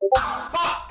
Fuck!